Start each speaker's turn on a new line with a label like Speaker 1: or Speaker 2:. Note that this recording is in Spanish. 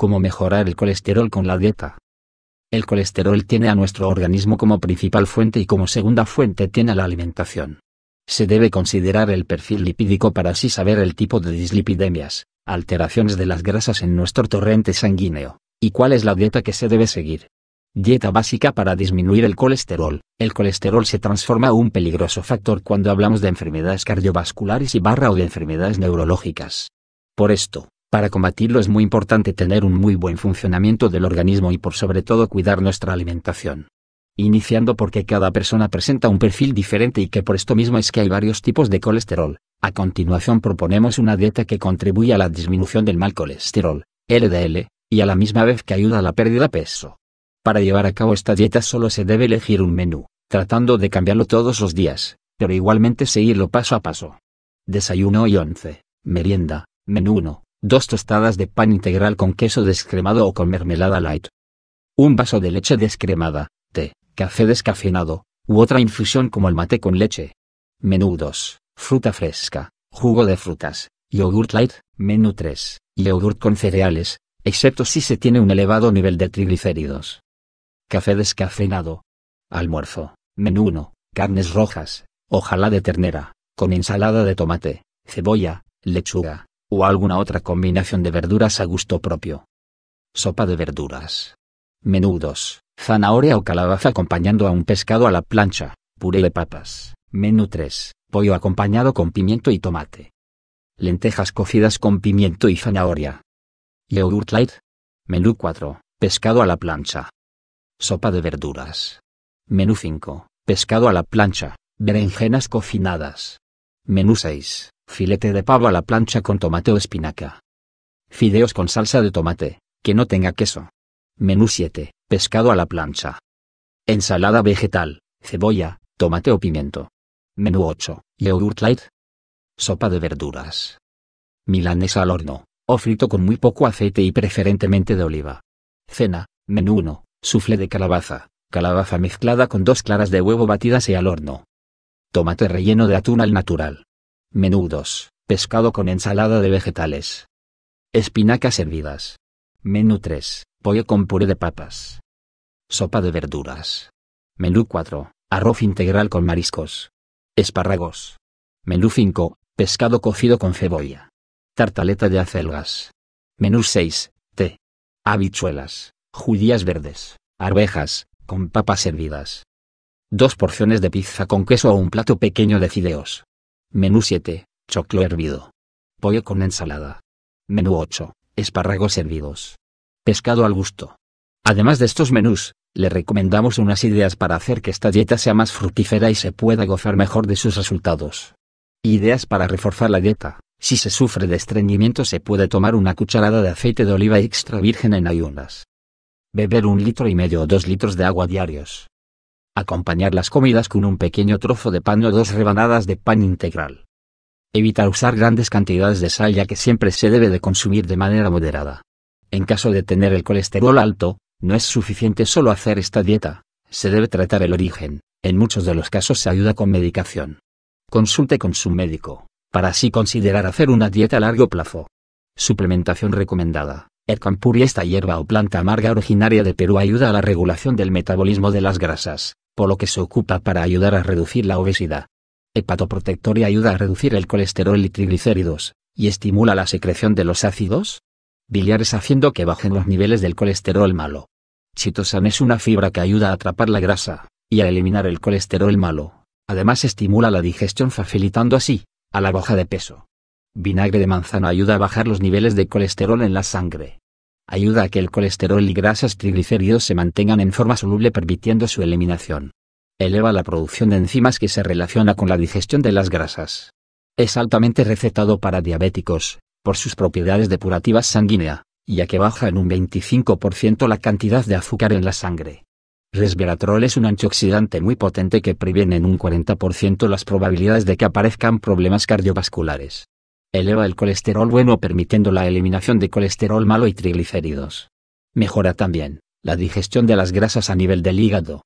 Speaker 1: ¿Cómo mejorar el colesterol con la dieta? El colesterol tiene a nuestro organismo como principal fuente y como segunda fuente tiene a la alimentación. Se debe considerar el perfil lipídico para así saber el tipo de dislipidemias, alteraciones de las grasas en nuestro torrente sanguíneo, y cuál es la dieta que se debe seguir. Dieta básica para disminuir el colesterol. El colesterol se transforma a un peligroso factor cuando hablamos de enfermedades cardiovasculares y barra o de enfermedades neurológicas. Por esto, para combatirlo es muy importante tener un muy buen funcionamiento del organismo y por sobre todo cuidar nuestra alimentación. Iniciando porque cada persona presenta un perfil diferente y que por esto mismo es que hay varios tipos de colesterol. A continuación proponemos una dieta que contribuye a la disminución del mal colesterol, LDL, y a la misma vez que ayuda a la pérdida de peso. Para llevar a cabo esta dieta solo se debe elegir un menú, tratando de cambiarlo todos los días, pero igualmente seguirlo paso a paso. Desayuno y once, merienda, menú 1, dos tostadas de pan integral con queso descremado o con mermelada light. Un vaso de leche descremada, té, café descafeinado, u otra infusión como el mate con leche. 2, fruta fresca, jugo de frutas, yogurt light, menú 3, yogurt con cereales, excepto si se tiene un elevado nivel de triglicéridos. Café descafeinado. Almuerzo. Menú 1. Carnes rojas. Ojalá de ternera, con ensalada de tomate, cebolla, lechuga, o alguna otra combinación de verduras a gusto propio. Sopa de verduras. 2. Zanahoria o calabaza acompañando a un pescado a la plancha, puré de papas. Menú 3. Pollo acompañado con pimiento y tomate. Lentejas cocidas con pimiento y zanahoria. Yogurt light. Menú 4. Pescado a la plancha. Sopa de verduras. Menú 5. Pescado a la plancha, berenjenas cocinadas. Menú 6. Filete de pavo a la plancha con tomate o espinaca. Fideos con salsa de tomate, que no tenga queso. Menú 7. Pescado a la plancha. Ensalada vegetal, cebolla, tomate o pimiento. Menú 8. Yogurt light. Sopa de verduras. Milanesa al horno, o frito con muy poco aceite y preferentemente de oliva. Cena, menú 1. Sufle de calabaza, calabaza mezclada con dos claras de huevo batidas y al horno. Tomate relleno de atún al natural. Menudos, pescado con ensalada de vegetales. Espinacas hervidas. Menú 3, pollo con puré de papas. Sopa de verduras. Menú 4, arroz integral con mariscos. Espárragos. Menú 5, pescado cocido con cebolla. Tartaleta de acelgas. Menú 6, té. Habichuelas judías verdes, arvejas, con papas hervidas. Dos porciones de pizza con queso o un plato pequeño de fideos. Menú 7, choclo hervido. Pollo con ensalada. Menú 8, espárragos hervidos. Pescado al gusto. Además de estos menús, le recomendamos unas ideas para hacer que esta dieta sea más fructífera y se pueda gozar mejor de sus resultados. Ideas para reforzar la dieta. Si se sufre de estreñimiento se puede tomar una cucharada de aceite de oliva extra virgen en ayunas. Beber un litro y medio o dos litros de agua diarios. Acompañar las comidas con un pequeño trozo de pan o dos rebanadas de pan integral. Evitar usar grandes cantidades de sal ya que siempre se debe de consumir de manera moderada. En caso de tener el colesterol alto, no es suficiente solo hacer esta dieta, se debe tratar el origen, en muchos de los casos se ayuda con medicación. Consulte con su médico, para así considerar hacer una dieta a largo plazo. Suplementación recomendada. El campuri esta hierba o planta amarga originaria de Perú ayuda a la regulación del metabolismo de las grasas, lo que se ocupa para ayudar a reducir la obesidad. Hepatoprotector y ayuda a reducir el colesterol y triglicéridos, y estimula la secreción de los ácidos biliares haciendo que bajen los niveles del colesterol malo. Chitosan es una fibra que ayuda a atrapar la grasa, y a eliminar el colesterol malo. Además estimula la digestión facilitando así, a la baja de peso. Vinagre de manzana ayuda a bajar los niveles de colesterol en la sangre ayuda a que el colesterol y grasas triglicéridos se mantengan en forma soluble permitiendo su eliminación. Eleva la producción de enzimas que se relaciona con la digestión de las grasas. Es altamente recetado para diabéticos, por sus propiedades depurativas sanguínea, ya que baja en un 25% la cantidad de azúcar en la sangre. Resveratrol es un antioxidante muy potente que previene en un 40% las probabilidades de que aparezcan problemas cardiovasculares eleva el colesterol bueno permitiendo la eliminación de colesterol malo y triglicéridos. Mejora también la digestión de las grasas a nivel del hígado,